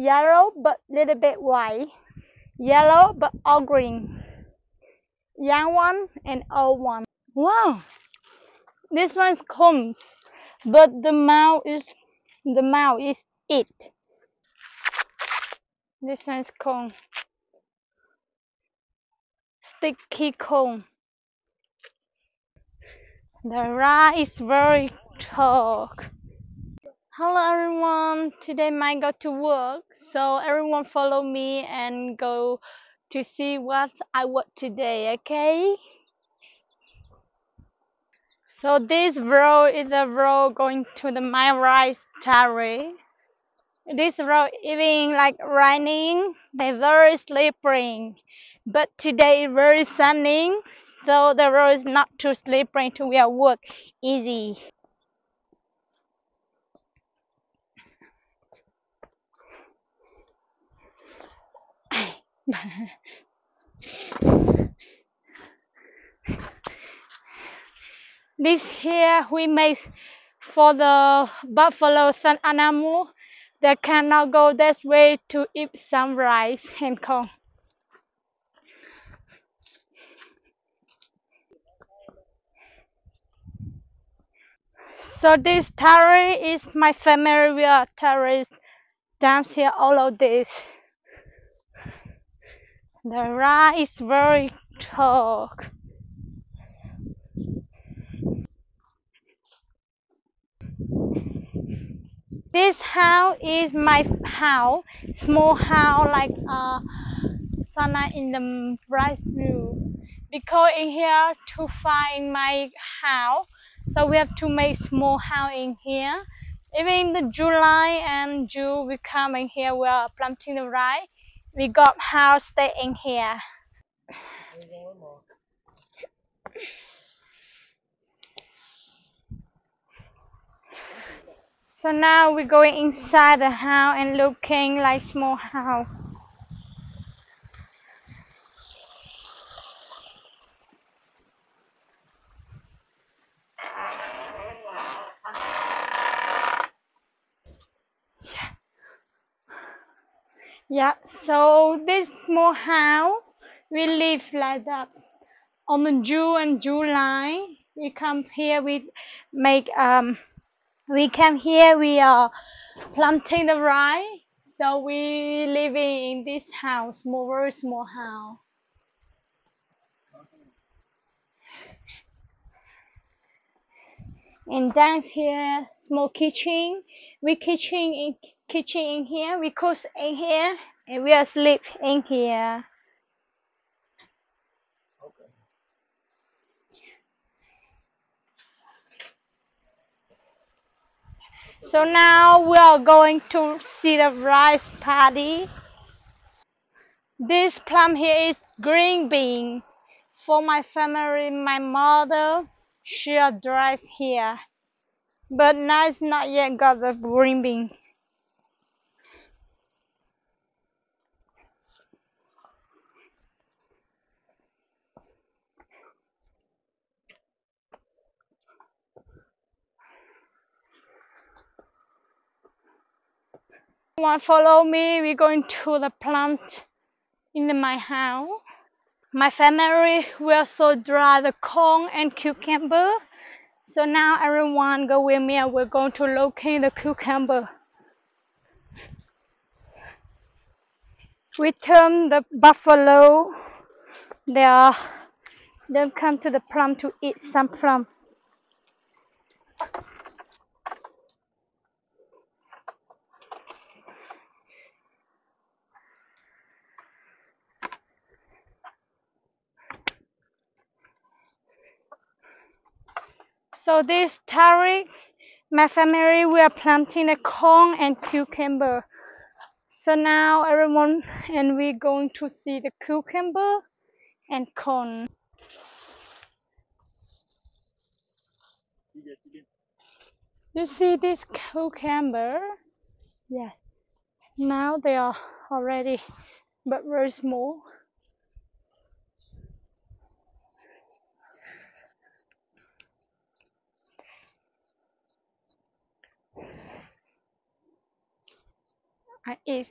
yellow but little bit white, yellow but all green, young one and old one. Wow, this one's come, but the mouth is the mouth is it. This one's cone. Sticky cone. The rice is very tall. Hello everyone, today I go to work, so everyone follow me and go to see what I work today, okay? So this road is the road going to the my rice terrace. This road even like raining, they very slippery, but today very sunny, so the road is not too slippery to work easy. this here we make for the buffalo sun animal they cannot go this way to eat some rice and corn. So this terrace is my familiar terrace down here all of this the rice is very tall. This house is my house, small house like uh, Sana in the rice mill. Because in here to find my house, so we have to make small house in here. Even in the July and June, we come in here, we are planting the rice we got house stay in here. So now we're going inside the house and looking like small house. Yeah, so this small house we live like that. On June and July, we come here, we make um, we come here, we are planting the rice. So we living in this house, small, very small house. And down here, small kitchen. We kitchen in kitchen in here, we cook in here, and we are sleep in here. Okay. So now we are going to see the rice paddy. This plum here is green bean. For my family, my mother, she addressed here. But now it's not yet got the green bean. Want follow me. We're going to the plant in my house. My family will also dry the corn and cucumber. So now everyone go with me and we're going to locate the cucumber. We turn the buffalo. They are they come to the plum to eat some plum So this Tariq, my family, we are planting a corn and cucumber. So now everyone, and we're going to see the cucumber and corn. You see this cucumber? Yes. Now they are already, but very small. Ah, is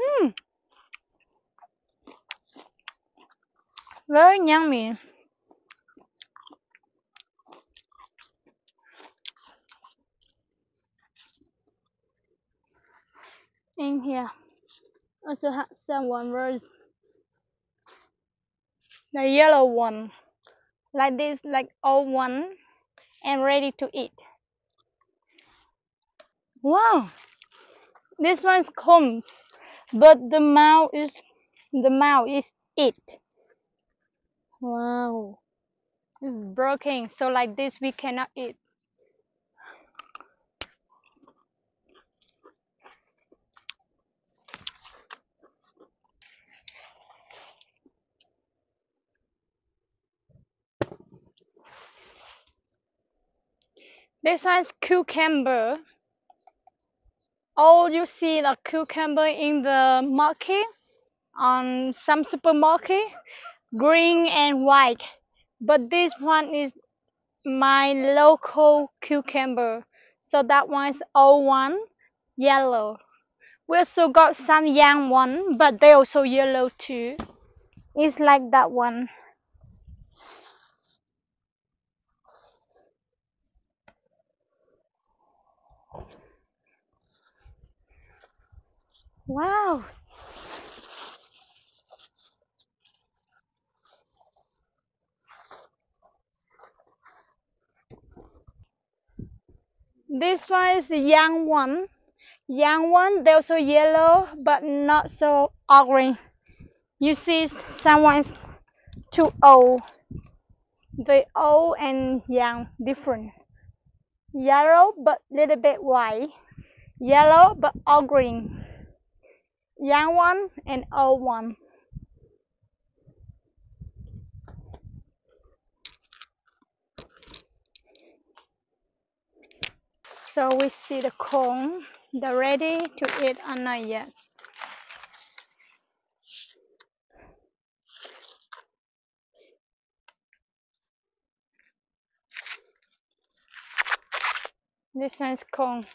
mm. very yummy. In here. Also have some one rose. The yellow one. Like this like old one and ready to eat. Wow. This one's cold but the mouth is the mouth is it. Wow. It's broken so like this we cannot eat This one's cucumber. Oh, you see the cucumber in the market on some supermarket, green and white. But this one is my local cucumber. So that one is old one, yellow. We also got some young one, but they also yellow too. It's like that one. Wow. This one is the young one. Young one, they're also yellow, but not so ugly. You see, someone's too old. The old and young different. Yellow, but little bit white. Yellow, but all green young one and old one. So we see the corn, they're ready to eat or not yet. This one is corn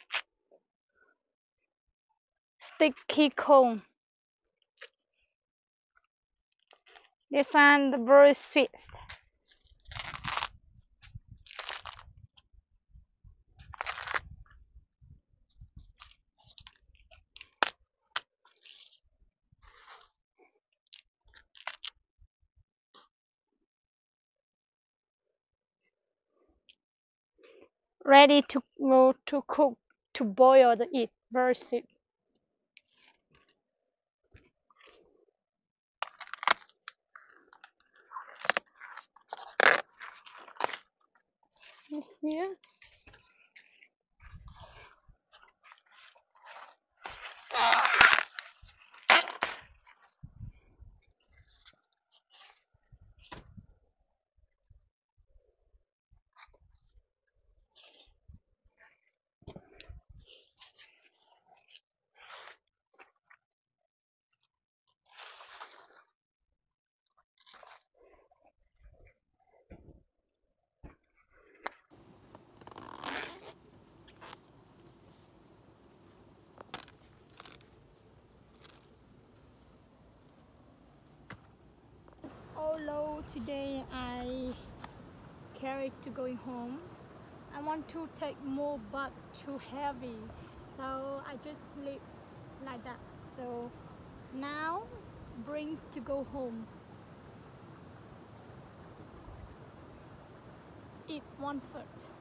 sticky cone. This one the very sweet. Ready to to cook to boil the eat very sweet. This although today I carried to going home. I want to take more but too heavy so I just leave like that. So now bring to go home. Eat one foot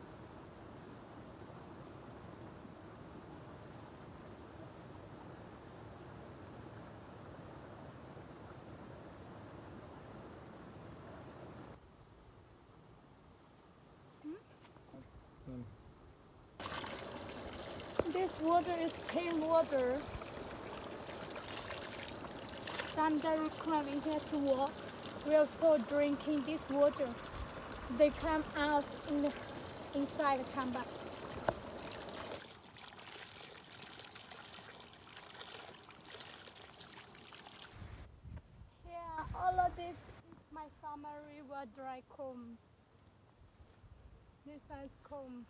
This water is clean water. Sometimes coming here to walk. We are also drinking this water. They come out in the, inside come back. Yeah, all of this is my summer river dry comb. This one is comb.